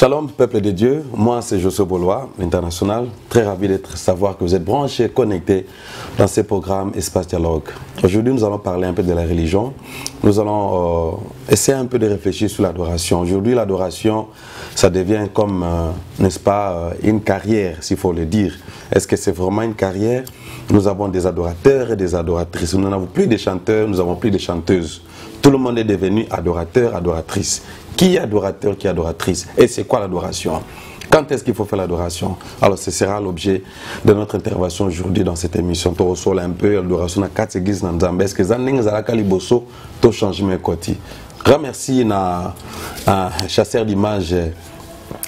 Shalom, peuple de Dieu. Moi, c'est José Bolois, international. Très ravi d'être savoir que vous êtes branchés, connectés dans ce programme Espace Dialogue. Aujourd'hui, nous allons parler un peu de la religion. Nous allons euh, essayer un peu de réfléchir sur l'adoration. Aujourd'hui, l'adoration, ça devient comme, euh, n'est-ce pas, euh, une carrière, s'il faut le dire. Est-ce que c'est vraiment une carrière? Nous avons des adorateurs et des adoratrices. Nous n'avons plus de chanteurs, nous n'avons plus de chanteuses. Tout le monde est devenu adorateur, adoratrice. Qui est adorateur, qui est adoratrice Et c'est quoi l'adoration quand est-ce qu'il faut faire l'adoration Alors, ce sera l'objet de notre intervention aujourd'hui dans cette émission. Tu reçois un peu l'adoration à quatre églises dans Zambie. Est-ce que Zanding Zalaka Liboso, tu changes mes côtés Remercie un chasseur d'images,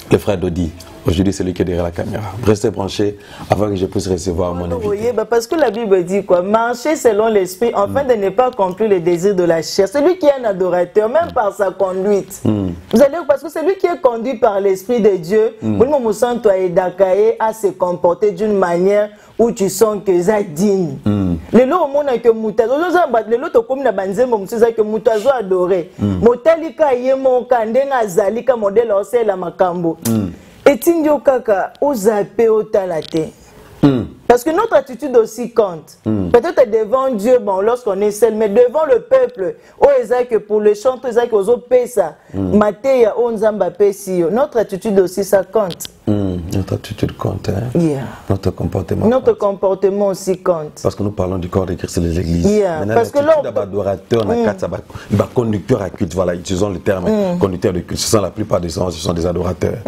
le frère Dodi. Aujourd'hui, c'est lui qui est derrière la caméra. Restez branchés avant que je puisse recevoir mon invité. Oui, bah parce que la Bible dit quoi? Marcher selon l'esprit, afin de ne pas accomplir les désirs de la chair. Celui qui est un adorateur, même par sa conduite. Vous allez parce que celui qui est conduit par l'esprit de Dieu, vous sens toi et Dakaye à se comporter d'une manière où tu sens que ça digne. lelo omona ke moto ozozamba lelo tokomi na banzembo mosusu eke moto azo adore motalika ye moka ndenge azali ka modele aosalela makambo etindi yo kaka ozape otala te Mm. Parce que notre attitude aussi compte. Mm. Peut-être devant Dieu, bon, lorsqu'on est seul, mais devant le peuple, oh, que pour le chant, que aux pesa, Matéa, pesio. Notre attitude aussi, ça compte. Mm. Notre attitude compte. Hein? Yeah. Notre comportement. Notre compte. comportement aussi compte. Parce que nous parlons du corps de Christ et de l'Église. Yeah. Maintenant, Parce que là, adorateur, mm. conducteur à culte, voilà, utilisons le terme mm. conducteur de culte. Ce sont la plupart des gens, ce sont des adorateurs.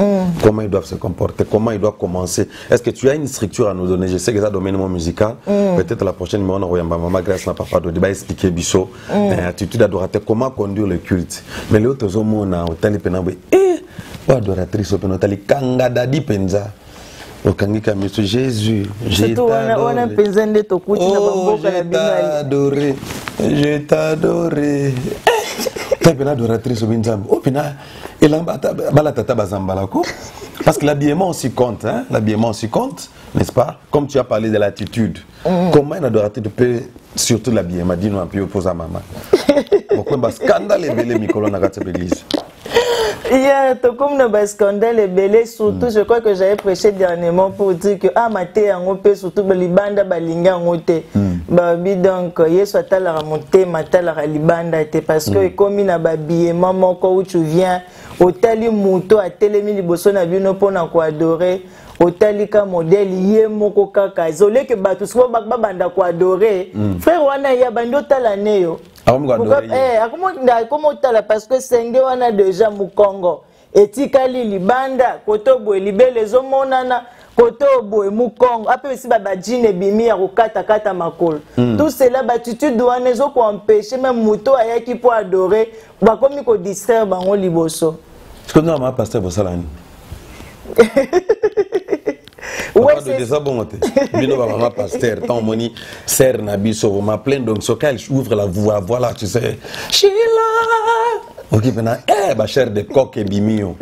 Comment ils doivent se comporter? Comment ils doivent commencer? Est-ce que tu as une structure à nous donner? Je sais que ça domaine musical. Peut-être la prochaine fois, on aura maman grâce à papa de expliquer biso attitude adorateur comment conduire le culte? Mais les autres hommes on a autant les eh adoratrice au penotali kanga dadi penza okangika miso jésus je t'adoré je t'adoré ta pena adoratrice obi nzambe. O pena elamba balatata bazambalako parce que l'habillement aussi compte hein? l'habillement aussi compte n'est-ce pas? Comme tu as parlé de l'attitude, mm. comment une adoratrice peut surtout l'habillement Dis-nous un peu, maman. Pourquoi? Un scandale est belé, Mikolo, dans cette église Yeah, comme le scandale est belé, surtout, je crois que j'avais prêché dernièrement pour dire que ah maté en pe surtout libanda balinga en te. Babi donc yeso atala monter matala libanda te parce que comme na babillet maman quand tu viens otali muto atelemi liboso na bino pona ko adorer otali ka modele ye moko kaka. Ezoleke bato sikoyo babanda koadore. Frère wana ye abandi otala ne yo akoma otala parce que senge wana deja mokongo. Etikali libanda koto boye libele ezomonana koto boye mokongo. Apesi babajine ebimi ya kokatakata makolo. Tout cela baatitude wana ezokoempeshe meme moto ayaki mpo adore bakomi kodistraire bango liboso. Sikonaa paster bosalani avocado deza bongo te bino bamama paster tan omoni ser na biso bomaplaine donc soki ouvre la voix voilà tu sais. Shila oki mpena e eh, bachere de coke ebimi yo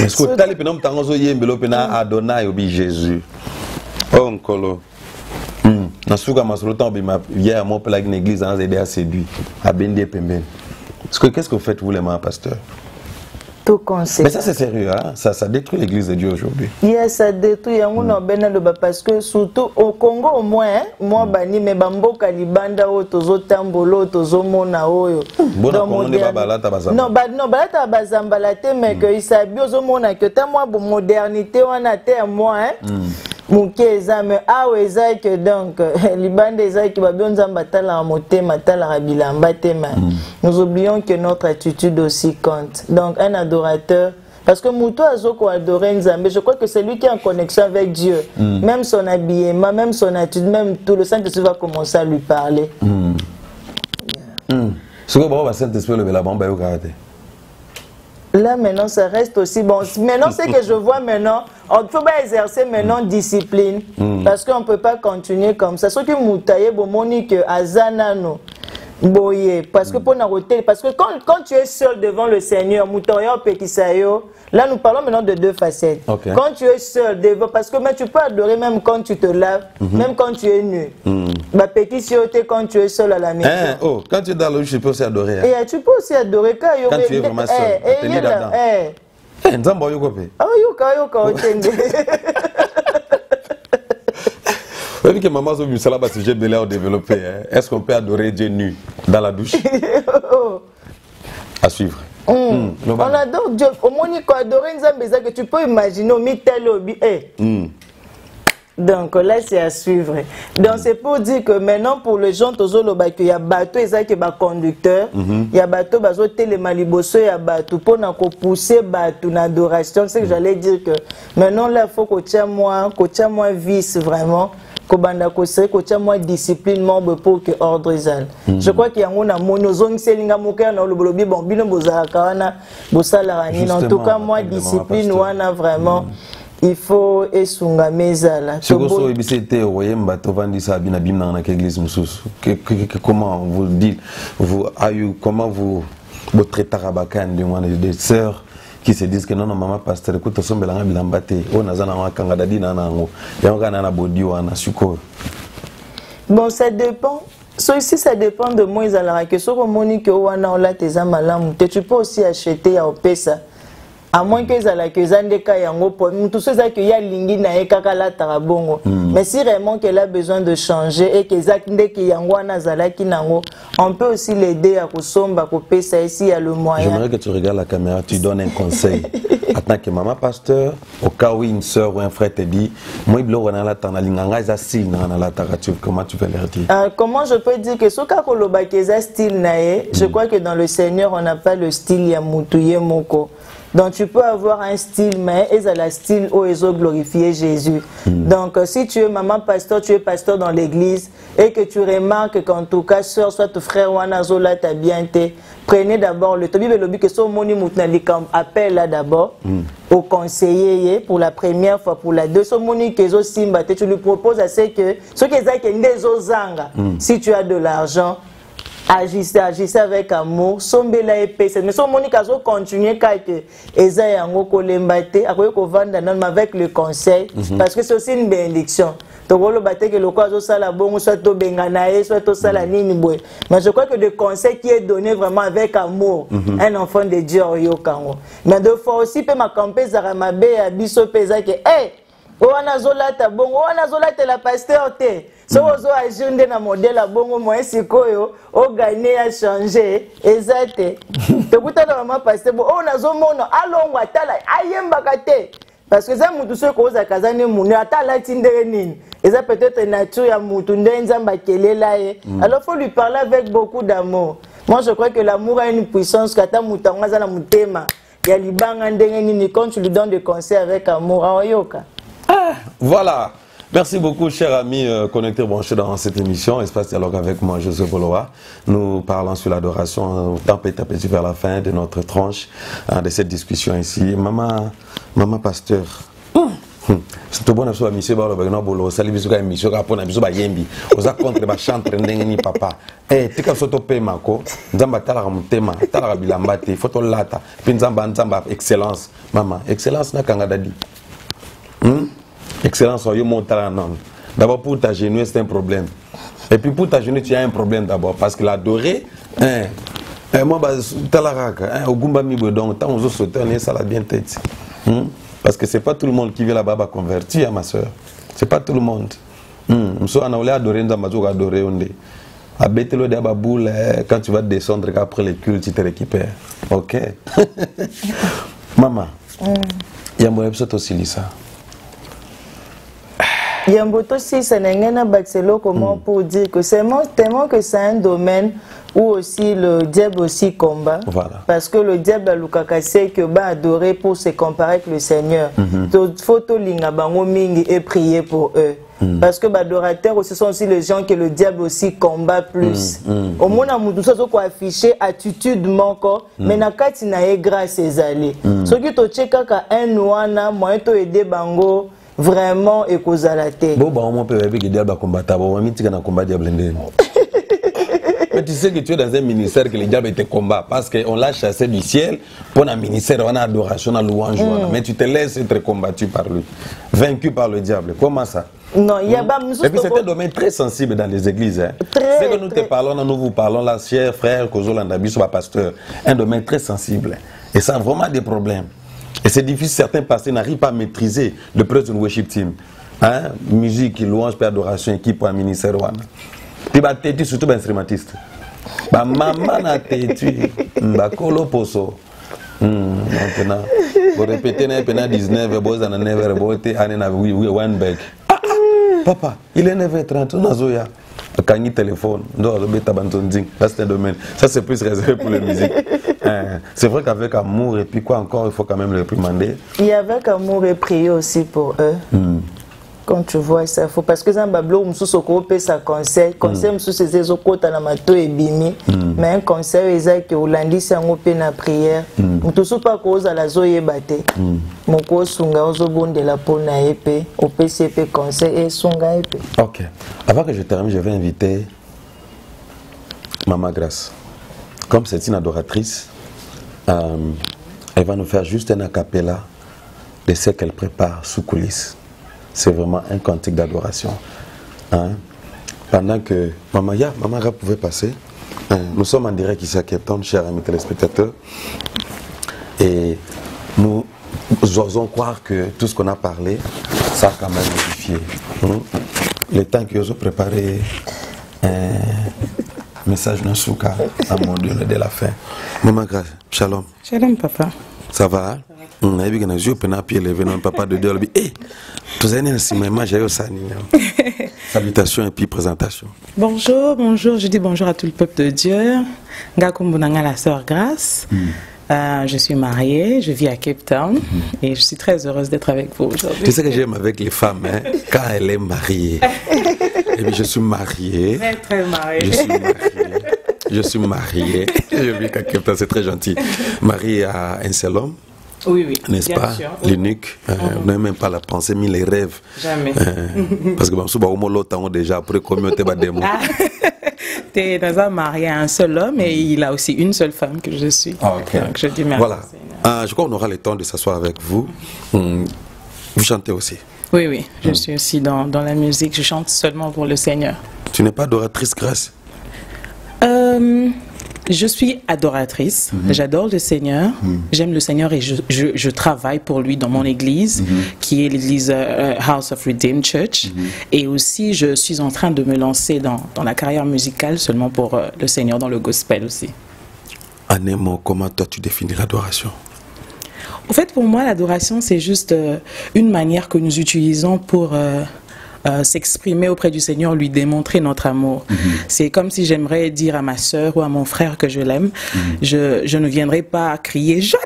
mais soki otali mpena motango ozoyembela mpena adonai obi jésus. O nkolo. Hmm. Na suka masolo ntango obima ye ya mopelaki na église anazede aséduit abendi ye pembeni parce que qu'est ce que vous faites vous les mama pasteur tout conseil. Mais ça c'est sérieux, hein? ça, ça détruit l'église de Dieu aujourd'hui. Yes, ça détruit. Mm. Parce que surtout au Congo au moins, hein, moi mm. bani me bamboka libanda oyo. Komonde ba balata bazamba. Non, ba non balata bazamba te mais que isa biozo mona que ta modernité wana te moi. Mm. moke eza me awa eza ke donc libanda eza ke babio nzambe atalaka motema atalaka bilamba te ma nous oublions que notre attitude aussi compte donc un adorateur Parce que Mouto Azoko adorer Nzambe, je crois que c'est lui qui est en connexion avec Dieu. Mm. Même son habillement, même son attitude, même tout, le Saint-Esprit va commencer à lui parler. Mm. Yeah. Mm. Ce que le Saint-Esprit le Là, maintenant, ça reste aussi bon. Maintenant, ce que je vois maintenant, il ne faut pas exercer maintenant discipline. Mm. Parce qu'on ne peut pas continuer comme ça. Ce que Moutaye, Monique, Azanano, Boye, parce que pour parce que quand, quand tu es seul devant le Seigneur, Moutaye, Pekisayo, là nous parlons maintenant de deux facettes. Okay. Quand tu es seul devant, parce que mais tu peux adorer même quand tu te laves, mm -hmm. même quand tu es nu. Mm. Bah, Pekisayo, quand tu es seul à la maison. Hein? Oh, quand tu es dans le tu peux aussi adorer. Hein? Et tu peux aussi adorer. Quand, quand tu es vraiment seul, eh, eh, Eh, nzambe oyoka mpe ayoka ayoka otende oyebi ke mama azobimisa basujet ebele aodéveloppe est ce qu'on peut adorer dieu nu dans la douche à suivre Mm. On adore Dieu. Au moins, quand adorer Nzambe, que tu peux imaginer au mitel au eh. Mm. Donc là, c'est à suivre. Donc c'est pour dire que maintenant, pour les gens, il y a bateau, il y a conducteur, il y a bateau, il y a télémaliboso, il y a bateau, pour pousser bateau, adoration. C'est que j'allais dire que maintenant, là, il faut que tu moi, que tu moi vice vraiment. Kobanda kosere kotia mwa discipline moko pour que ordre ezala mm. je crois que yango namoni ozongiselinga moke ya na olobolobi bon bino bozalaka wana bosalaka nini. En tout cas mwa discipline wana vraiment mm. il faut esungama ezala sikoso oyebisi ete okoyemba tovandisa bina bino nanga na église mosusu. Comment vous dites? Vous ayu comment vous botraitaka bakaya ndenge wana des sœurs qui se disent que non mama pasteur écoute tosombelanga bilamba te oyo naza nango akanga dadi na na yango yango kaka na na bodi wana sikoyo bon ça dépend. So ici ça dépend de moi ezalaka ke soki omoni ke wana olata eza malamu te tu peux aussi acheter ya opesa à moins que ezalaki eza nde ka yango motu so ezalaki ye alingi na ye kaka alataka bongo mm. mais si vraiment qu'elle a besoin de changer et kezaki ndeke yango wana azalaki nango on peut aussi l'aider ya kosomba kopesa ye si ya le moyen. J'aimerais que tu regardes la caméra tu donnes un conseil. Que maman pasteur au cas où une soeur ou un frère te dit moi biloko wana alataka nalinganga eza style nanga nalataka comment tu peux leur dire euh, comment je peux dire que soki akolobaki eza style na ye je mm. crois que dans le seigneur on n'a pas le style ya mutu ye moko Donc tu peux avoir un style, mais ils ont le style où ils ont glorifié Jésus. Mm. Donc euh, si tu es maman pasteur, tu es pasteur dans l'église et que tu remarques qu'en tout cas, soeur, soit ton frère ou Anazola t'a bien été, prenez d'abord le temps. Bible que son moni appelle là d'abord mm. au conseiller pour la première fois, pour la deuxième moni que simba, tu lui proposes à ce que ce qui est zanga, si tu as de l'argent, agissez agissez avec amour. Sombela epesa mais so omoni kazocontinue kake eza yango kolemba te akoki kovanda nano avec le conseil mm -hmm. parce que c'est aussi une bénédiction. Tokoloba te ke lokola azosala bongo soit tobenga na ye soit tosala mhm. nini boye. Mais je crois que de conseil qui est donné vraiment avec amour mm -hmm. un enfant de dieu oyoka yango mais de fois aussi mpe makambo ezalaka mabe ya biso mpe eza ke e oyo wana azolata bongo oyo wana azolatela paster te soki ozoagir nde na modele abongo moye sikoyo ogane ya change eza te tokutana mama paster bo oyo nazomona alongwa atala ayembaka te. Parce que eza mutu soki kozalaka aza ne munu ata alati ndenge nini. Eza peut-être nature ya mutu nde nzambe akelela ye. Mm. alors faut lui parler avec beaucoup d'amour. Moi je crois que l'amour a une puissance kata mutu yango aza na motema ya libanga ndenge nini quand tu lui donnes des conseils avec amour aoyoka ah, voilà Merci beaucoup, chers amis euh, connectés branchés dans cette émission, Espace Dialogue avec moi, Joseph Boloa. Nous parlons sur l'adoration, tant petit à petit vers la fin de notre tranche hein, de cette discussion ici. Maman, maman pasteur. tobona biso bamisio balobaki na bolo osali biso kaka émission kaka mpona biso bayembi oza contre bachantre ndenge nini papa. Tika biso topemako nzambe atalaka motema atalaka bilamba te fo tolata mpe nzambe nzambe excellence. Mama excellence nakanga dadi hmm? Excellence, soyez mon talent. D'abord, pour ta genou, c'est un problème. Et puis pour ta genou, tu as un problème d'abord. Parce que l'adorer, hein, hein, moi, talaraka, hein, au gumba donc, tant sauter, on ça la bien tête. Hmm? Parce que c'est pas tout le monde qui veut la baba convertir, ma soeur. C'est pas tout le monde. Hmm. So, on a adorer, on a adorer, on est. De Ababoul, eh, quand tu vas descendre après les cultes, tu te récupères. Ok? Maman, il y a un peu aussi ça. Yambo tosisa na ngai na bakisa eloko moko mm. pour dire que c'est tellement que c'est un domaine où aussi le diable aussi combat voilà. parce que le diable alukaka se que ba adorer pour se comparer avec le Seigneur -hmm. faut mingi et prier pour eux Mm. Parce que adorateurs aussi sont aussi les gens que le diable aussi combat plus. Mm. Mm. Au moins, on a quoi afficher attitude manko, mais na kati na e grâce ezali. Ce qui to cheka ka un moyen to aider bango vraiment ekozala te bo bango mpe bayebi ke diable bakombata bamami tika na combat diable ndeni Mais tu sais que tu es dans un ministère que le diable te combat parce qu'on l'a chassé du ciel pour un ministère, on a adoration, on a louange. Mm. Mais tu te laisses être combattu par lui, vaincu par le diable. Comment ça? Non, il y a pas hmm? Et puis c'est un domaine très sensible dans les églises. Hein. C'est que nous te parlons, nous vous parlons là, cher frère Kozolandabi, soit pasteur. Un domaine très sensible. Et ça a vraiment des problèmes. Et c'est difficile, certains pasteurs n'arrivent pas à maîtriser le praise and worship team. Hein? Musique, louange, puis adoration, équipe pour un ministère. Puis bah t'es surtout instrumentiste. Bah maman na t'es bah kolo poso. Hmm, maintenant, vous répétez pendant 19, vous avez 9, vous avez na one back. Papa, il est 9h30, on a zoya. Kangi téléphone, là c'est un domaine. Ça c'est plus réservé pour la musique. C'est vrai qu'avec amour et puis quoi encore, il faut quand même le réprimander. Et avec amour et prier aussi pour eux. Mm. Quand tu vois ça, faut parce que ça bablo mususu okopesa conseil, conseil mususu eza ezokota na mato ebimi, mais un conseil olandisi yango mpe na prière. Mutu so pa kozala azoyeba te. Moko osunga ozobondela mpo na ye mpe opesi ye mpe conseil esunga ye mpe. Ok. Avant que je termine, je vais inviter Maman Grace. Comme c'est une adoratrice, euh, elle va nous faire juste un acapella de ce qu'elle prépare sous coulisses. C'est vraiment un cantique d'adoration. Hein? Pendant que Maman Ya, Maman Ra pouvait passer, hein? nous sommes en direct ici à Cape Town, chers amis téléspectateurs, et nous osons croire que tout ce qu'on a parlé, ça a quand même modifié. Hein? Le temps que nous préparé message dans Souka à mon Dieu de la fin. Maman Gra, shalom. Shalom, papa. Ça va? na zwi opena pied levé na papa de dieu e tozali nini na nsima image ya yo osani salutation et puis présentation bonjour bonjour je dis bonjour à tout le peuple de dieu la sœur grâce mm. Euh, je suis mariée, je vis à Cape Town mm -hmm. et je suis très heureuse d'être avec vous aujourd'hui. Tu sais que j'aime avec les femmes, hein, quand elle est mariée. et puis je suis mariée. Très, très mariée. Je suis mariée. Je suis mariée. je Cape Town, c'est très gentil. Mariée à un seul homme. Oui, oui. N'est-ce pas? L'unique. Euh, mm -hmm. N'avez même pas la pensée, mais les rêves. Jamais. Euh, parce que vous avez déjà après combien de démons Tu es dans un marié à un seul homme et il a aussi une seule femme que je suis. Ah. Donc je dis merci. Voilà. Euh, je crois qu'on aura le temps de s'asseoir avec vous. Hum, vous chantez aussi Oui, oui. Je suis aussi dans, dans, la musique. Je chante seulement pour le Seigneur. Tu n'es pas adoratrice grâce? Euh, je suis adoratrice, mm -hmm. j'adore le Seigneur, mm -hmm. j'aime le Seigneur et je, je, je, travaille pour lui dans mon église, mm -hmm. qui est l'église uh, House of Redeemed Church. Et aussi, je suis en train de me lancer dans, dans la carrière musicale seulement pour uh, le Seigneur, dans le gospel aussi. Anémo, comment toi tu définis l'adoration? En fait, pour moi, l'adoration, c'est juste uh, une manière que nous utilisons pour... Euh, s'exprimer auprès du Seigneur, lui démontrer notre amour. Mm -hmm. C'est comme si j'aimerais dire à ma soeur ou à mon frère que je l'aime. Mm -hmm. je, je, ne viendrai pas crier je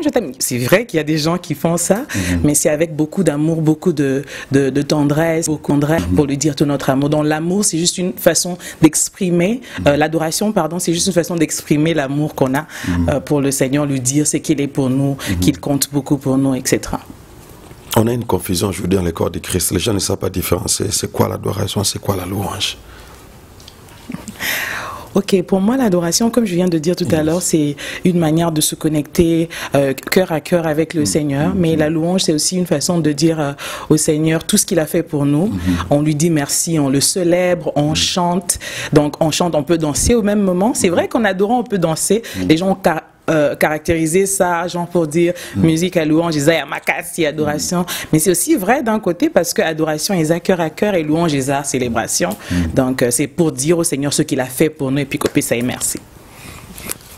t'aime, je t'aime. C'est vrai qu'il y a des gens qui font ça, mm -hmm. mais c'est avec beaucoup d'amour, beaucoup de, de, de, tendresse, beaucoup de tendresse pour lui dire tout notre amour. Donc l'amour, c'est juste une façon d'exprimer, euh, l'adoration, pardon, c'est juste une façon d'exprimer l'amour qu'on a euh, pour le Seigneur, lui dire ce qu'il est pour nous, qu'il compte beaucoup pour nous, etc. On a une confusion aujourd'hui dans le corps de Christ. Les gens ne savent pas différencier. C'est quoi l'adoration, c'est quoi la louange? Ok, pour moi, l'adoration, comme je viens de dire tout à l'heure, c'est une manière de se connecter euh, cœur à cœur avec le Seigneur. Mais la louange, c'est aussi une façon de dire euh, au Seigneur tout ce qu'il a fait pour nous. On lui dit merci, on le célèbre, on chante. Donc, on chante, on peut danser au même moment. C'est vrai qu'en adorant, on peut danser. Les gens euh, caractériser ça, genre pour dire mm. musique à louange, ils ont makasi, adoration. Mm. Mais c'est aussi vrai d'un côté parce que adoration est à cœur à cœur et louange est à célébration. Mm. Donc euh, c'est pour dire au Seigneur ce qu'il a fait pour nous et puis que ça et merci.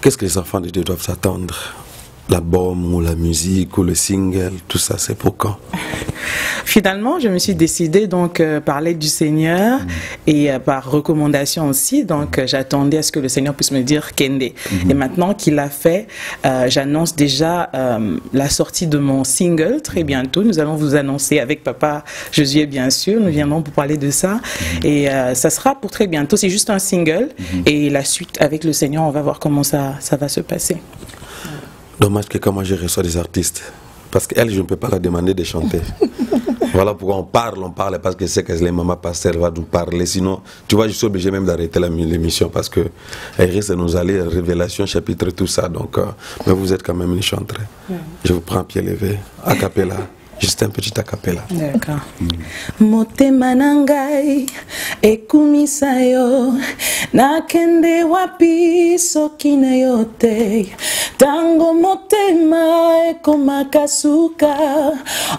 Qu'est-ce que les enfants de Dieu doivent s'attendre L'album ou la musique ou le single, tout ça, c'est pour quand? Finalement, je me suis décidée donc euh, parler du Seigneur mm. et euh, par recommandation aussi. Donc, euh, j'attendais à ce que le Seigneur puisse me dire Kende. Mm -hmm. Et maintenant qu'il l'a fait, euh, j'annonce déjà la sortie de mon single très bientôt. Nous allons vous annoncer avec Papa Josué, bien sûr. Nous viendrons pour parler de ça. Mm -hmm. Et ça sera pour très bientôt. C'est juste un single. Et la suite avec le Seigneur, on va voir comment ça, ça va se passer. Dommage que quand moi je reçois des artistes, parce qu'elle, je ne peux pas la demander de chanter. voilà pourquoi on parle, on parle, parce que c'est que les mamans pasteur va nous parler. Sinon, tu vois, je suis obligé même d'arrêter l'émission parce que elle risque de nous aller révélation, chapitre, tout ça. Donc, euh, mais vous êtes quand même une chanteuse. Je vous prends pied levé, a cappella. Juste un petit acapella. D'accord. motema na ngai ekumisa yo nakende wapi soki na yo te ntango motema ekomaka suka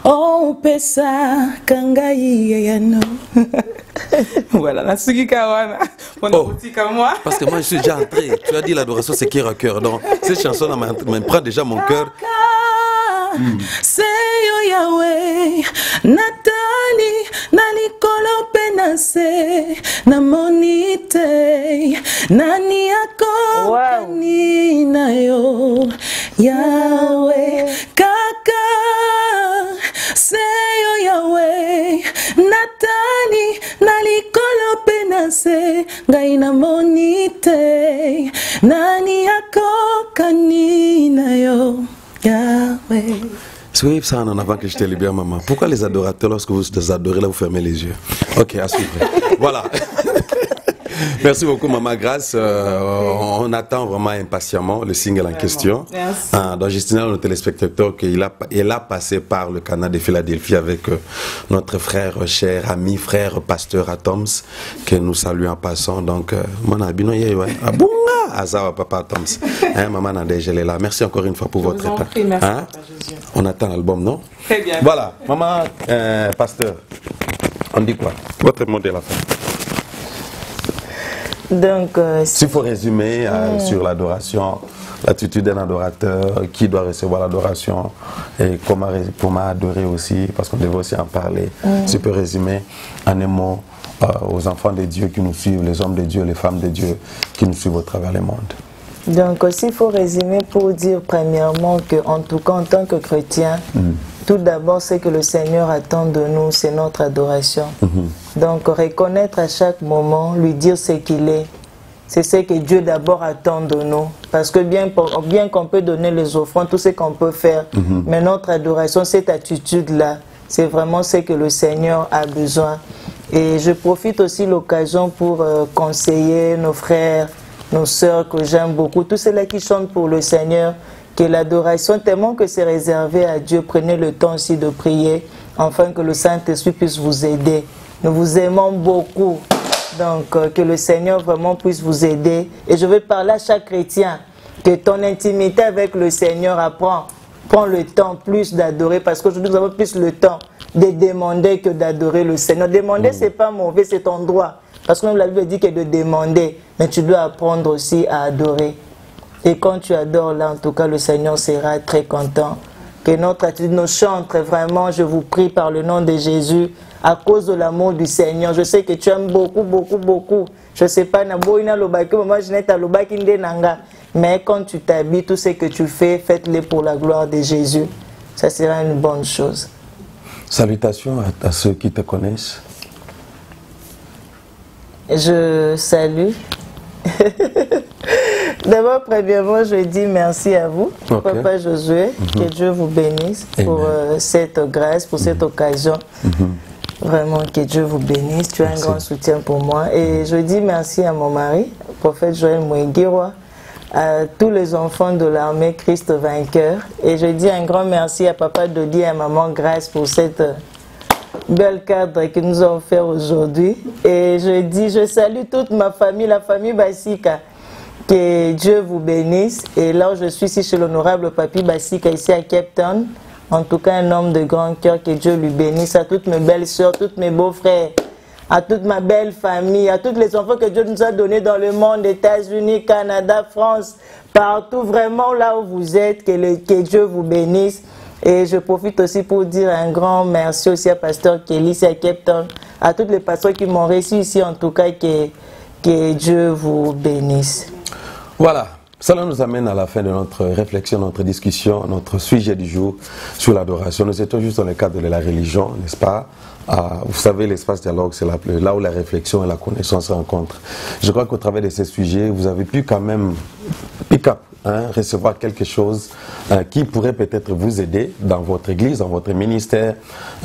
opesaka ngai yeyano voilà nasukika wana mpona Oh. kotika moi Parce que moi, je suis déjà entré. Tu as dit l'adoration, c'est cœur à cœur. Donc, cette chanson elle m'en- me prend déjà mon cœur. seyo yawe natali na likolo mpe na se. Namoni te. Nani akokani na yo? Yawe kaka. Seyo yawe natali na likolo mpe na se. Ngai namoni te. Nani akokani na yo yawe Soyez ça en avant que je te libère, maman. Pourquoi les adorateurs, lorsque vous les adorez, là, vous fermez les yeux? Ok, à suivre. voilà. Merci beaucoup, Maman Grâce. Euh, on attend vraiment impatiemment le single en question. Merci. Ah, donc, à nos téléspectateurs qu'il a, il a passé par le canal de Philadelphie avec euh, notre frère, cher ami, frère, pasteur Atoms, que nous saluons en passant. Donc, euh, mon abino, ouais. Ah, bon, ah, Azawa, papa Atoms. Hein, maman Nadège, elle est là. Merci encore une fois pour votre vous en temps. prie, merci, Hein? On attend l'album, non? Très bien. Voilà, maman, euh, pasteur, on dit quoi? Votre mot de la fin. Donc, euh, S'il faut résumer euh, sur l'adoration, l'attitude d'un adorateur, qui doit recevoir l'adoration et comment, comment adorer aussi, parce qu'on devait aussi en parler. Si tu peux résumer en un mot euh, aux enfants de Dieu qui nous suivent, les hommes de Dieu, les femmes de Dieu qui nous suivent au travers le monde. Donc, aussi, il faut résumer pour dire premièrement que, en tout cas, en tant que chrétien, tout d'abord, ce que le Seigneur attend de nous, c'est notre adoration. Donc, reconnaître à chaque moment, lui dire ce qu'il est. C'est ce que Dieu d'abord attend de nous. Parce que bien, bien qu'on peut donner les offrandes, tout ce qu'on peut faire, mais notre adoration, cette attitude-là, c'est vraiment ce que le Seigneur a besoin. Et je profite aussi de l'occasion pour euh, conseiller nos frères, nos sœurs que j'aime beaucoup, tous ceux-là qui chantent pour le Seigneur, que l'adoration, tellement que c'est réservé à Dieu, prenez le temps aussi de prier, afin que le Saint-Esprit puisse vous aider. Nous vous aimons beaucoup, donc euh, que le Seigneur vraiment puisse vous aider. Et je veux parler à chaque chrétien, que ton intimité avec le Seigneur apprend. Prends le temps plus d'adorer, parce qu'aujourd'hui nous avons plus le temps de demander que d'adorer le Seigneur. Demander, c'est pas mauvais, c'est ton droit. Parce que même la Bible dit que de demander, mais tu dois apprendre aussi à adorer. Et quand tu adores là, en tout cas, le Seigneur sera très content. Que notre attitude nous chante vraiment, je vous prie par le nom de Jésus, à cause de l'amour du Seigneur. Je sais que tu aimes beaucoup, beaucoup, beaucoup. Je sais pas. Mais quand tu t'habilles, tout ce que tu fais, faites-le pour la gloire de Jésus. Ça sera une bonne chose. Salutations à, à ceux qui te connaissent. Je salue. D'abord, premièrement, je dis merci à vous. Papa Josué. Que Dieu vous bénisse pour euh, cette grâce, pour cette occasion. Vraiment, que Dieu vous bénisse. Tu as un grand soutien pour moi. Et je dis merci à mon mari, prophète Joël Moueguiroa, à tous les enfants de l'armée Christ vainqueur. Et je dis un grand merci à Papa Dodi et à Maman Grâce pour cette euh, bel cadre que nous avons fait aujourd'hui. Et je dis, je salue toute ma famille, la famille Basika. Que Dieu vous bénisse. Et là où je suis ici chez l'honorable Papi Basika, ici à Cape Town, en tout cas un homme de grand cœur, que Dieu lui bénisse. À toutes mes belles soeurs, tous mes beaux-frères, à toute ma belle famille, à tous les enfants que Dieu nous a donnés dans le monde, États-Unis, Canada, France, partout, vraiment là où vous êtes, que, Dieu vous bénisse. Et je profite aussi pour dire un grand merci aussi à Pasteur Kelly, à Cape à tous les pasteurs qui m'ont reçu ici, en tout cas, que Dieu vous bénisse. Voilà, cela nous amène à la fin de notre réflexion, notre discussion, notre sujet du jour sur l'adoration. Nous étions juste dans le cadre de la religion, n'est-ce pas? Ah, Vous savez, l'espace dialogue, c'est là, où la réflexion et la connaissance se rencontrent. Je crois qu'au travers de ces sujets, vous avez pu quand même pick hein, recevoir quelque chose euh, qui pourrait peut-être vous aider dans votre église, dans votre ministère,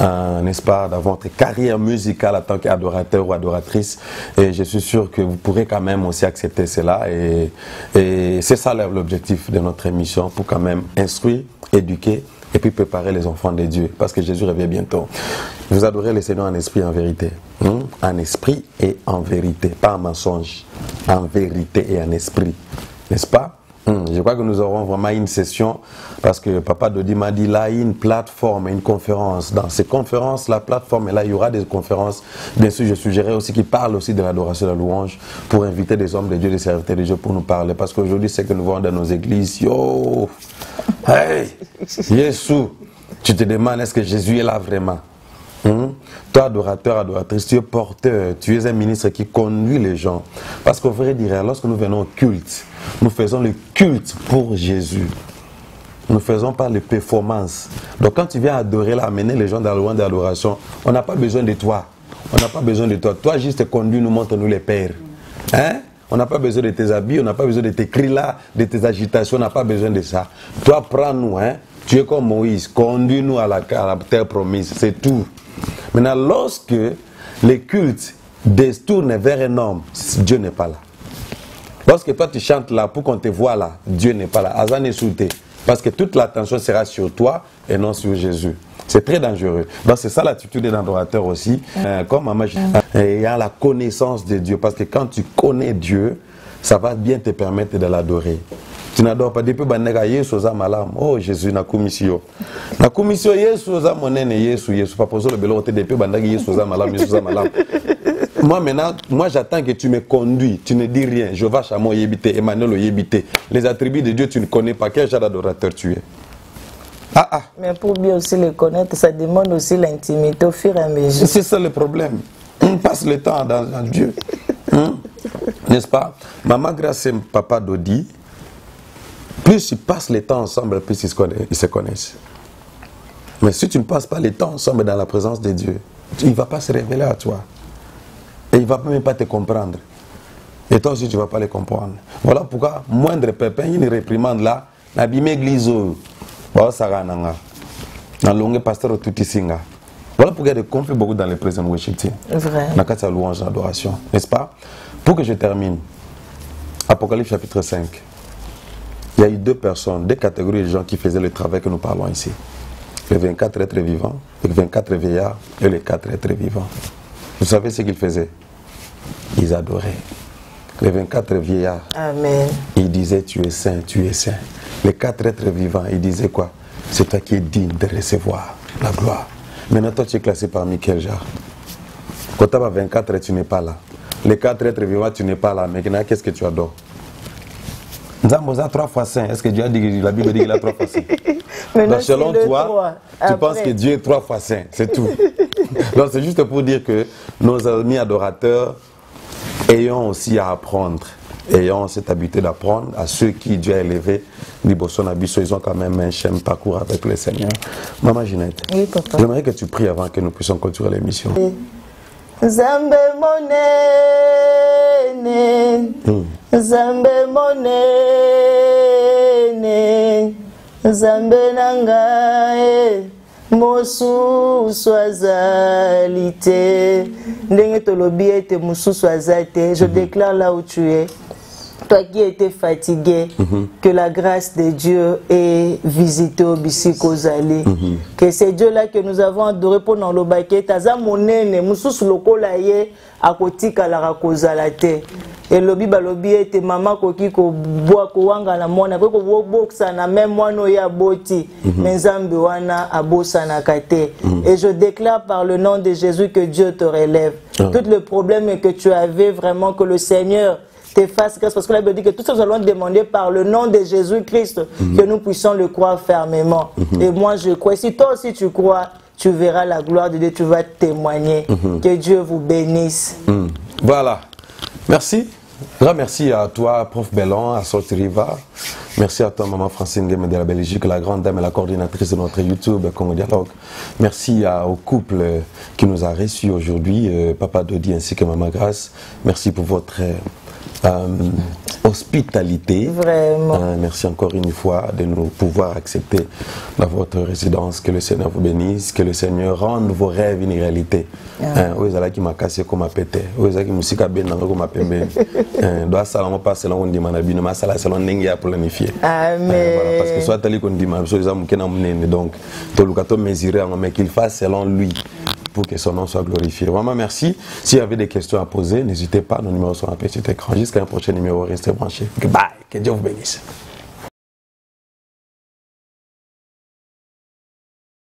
euh, n'est-ce pas, dans votre carrière musicale en tant qu'adorateur ou adoratrice. Et je suis sûr que vous pourrez quand même aussi accepter cela. Et, c'est ça l'objectif de notre émission, pour quand même instruire, éduquer, et puis préparer les enfants de Dieu, parce que Jésus revient bientôt. Vous adorez le Seigneur en esprit et en vérité. Hmm? En esprit et en vérité, pas en mensonge. En vérité et en esprit. N'est-ce pas? Je crois que nous aurons vraiment une session parce que Papa Dodi m'a dit là, il y a une plateforme, une conférence. Dans ces conférences, la plateforme, là, il y aura des conférences. Bien sûr, je suggérerais aussi qu'il parle aussi de l'adoration de la louange pour inviter des hommes de Dieu, des serviteurs de Dieu pour nous parler. Parce qu'aujourd'hui, c'est que nous voyons dans nos églises, yo, hey, Jésus, tu te demandes est-ce que Jésus est là vraiment? Hmm? Toi, adorateur, adoratrice, tu es porteur, tu es un ministre qui conduit les gens. Parce qu'au vrai dire, lorsque nous venons au culte, nous faisons le culte pour Jésus. Nous ne faisons pas les performances. Donc quand tu viens adorer, là, amener les gens dans le loin d'adoration, on n'a pas besoin de toi. On n'a pas besoin de toi. Toi, juste conduis, nous montre-nous les pères. Hein? On n'a pas besoin de tes habits, on n'a pas besoin de tes cris là, de tes agitations, on n'a pas besoin de ça. Toi, prends-nous, hein? Tu es comme Moïse, conduis-nous à la terre promise, c'est tout. Maintenant, lorsque les cultes détournent vers un homme, Dieu n'est pas là. Lorsque toi tu chantes là pour qu'on te voit là, Dieu n'est pas là. Azan est sauté. Parce que toute l'attention sera sur toi et non sur Jésus. C'est très dangereux. Donc c'est ça l'attitude d'un adorateur aussi. Euh, comme maman, il y a la connaissance de Dieu. Parce que quand tu connais Dieu, ça va bien te permettre de l'adorer. Tu n'adores pas depuis bandeka Yesu oza malam. Oh Jésus na commission. Na commission Yesu oza monene Yesu Yesu le belon depuis bandeka Yesu oza malam Yesu oza malam. Moi maintenant, moi j'attends que tu me conduis. Tu ne dis rien. Je vais Chamo yébité, Emmanuel yébité. Les attributs de Dieu tu ne connais pas. Quel genre d'adorateur tu es? Ah, ah. Mais pour bien aussi les connaître, ça demande aussi l'intimité au fur et à mesure. C'est ça le problème. On passe le temps dans, dans Dieu. Hein? N'est-ce pas? Maman Grâce et Papa Dodi, plus ils passent le temps ensemble, plus ils se, connaissent, Mais si tu ne passes pas le temps ensemble dans la présence de Dieu, il ne va pas se révéler à toi. Et il ne va même pas te comprendre. Et toi aussi, tu ne vas pas les comprendre. Voilà pourquoi, moindre pépin, une réprimande là, n'abîme l'église. Voilà pourquoi il y a des conflits beaucoup dans les présents worship team. Vrai. Dans la louange d'adoration. N'est-ce pas? Pour que je termine, Apocalypse chapitre 5 il y a eu deux personnes, deux catégories de gens qui faisaient le travail que nous parlons ici. Les 24 êtres vivants, les 24 vieillards et les 4 êtres vivants. Vous savez ce qu'ils faisaient? Ils adoraient. Les 24 vieillards, Amen. ils disaient tu es saint, tu es saint. Les 4 êtres vivants, ils disaient quoi? C'est toi qui es digne de recevoir la gloire. Maintenant, toi, tu es classé parmi quel genre? Quand tu as 24, tu n'es pas là. Les 4 êtres vivants, tu n'es pas là. Maintenant, qu'est-ce que tu adores? Nzambo a trois fois saint. Est-ce que Dieu a dit la Bible dit qu'il a trois fois saint Donc selon toi, tu penses que Dieu est trois fois saint. C'est tout. Donc c'est juste pour dire que nos amis adorateurs ayons aussi à apprendre. Ayons cette habitude d'apprendre à ceux qui Dieu a élevé. Ils ont quand même un chemin parcours avec le Seigneur. Maman Ginette, oui, j'aimerais que tu pries avant que nous puissions continuer l'émission. Nzambe monene Nzambe monene Nzambe na ngai mosusu azali te. Ndenge tolobi ete mosusu aza te je déclare là où tu es toi qui étais fatigué, mm -hmm. que la grâce de Dieu ait visité au Bisiko Zali. Mm -hmm. Que c'est Dieu-là que nous avons adoré pour nous le Taza monene, mususu lokola ye, akotika la rakozala te. elobi balobi ete mama akoki kobwa kowangana mwana akoki kobokisana me mwana oyo aboti me nzambe wana abosanaka te et je déclare par le nom de jésus que dieu te relève tout le problème que tu avais vraiment que le seigneur t'efface grâce parce que la Bible dit que tout ça nous allons demander par le nom de Jésus-Christ que nous puissions le croire fermement. Et moi je crois. Si toi aussi tu crois, tu verras la gloire de Dieu, tu vas témoigner. Que Dieu vous bénisse. Voilà. Merci. Grand merci à toi, prof Bellon, à Sorti Riva. Merci à toi, maman Francine Game de la Belgique, la grande dame et la coordinatrice de notre YouTube, Congo Dialogue. Merci à, au couple qui nous a reçus aujourd'hui, euh, Papa Dodi ainsi que Maman Grace. Merci pour votre euh, hospitalité. Vraiment. Euh, merci encore une fois de nous pouvoir accepter dans votre résidence. Que le Seigneur vous bénisse, que le Seigneur rende vos rêves une réalité. Euh, oyo ezalaki makasi ekoma pete oyo ezalaki mosika benanga ekoma pembeni do asalamo mpa selon masala selon ndenge ya planifie Amen. voilà, parce que so atali kondima biso eza moke na monene donc toluka tomesurer yango mais qu'il fasse selon lui pour que son nom soit glorifié. Vraiment, merci. S'il y avait des questions à poser, n'hésitez pas. Nos numéros sont à petit écran. Jusqu'à un prochain numéro, restez branchés. Goodbye. Que Dieu vous bénisse.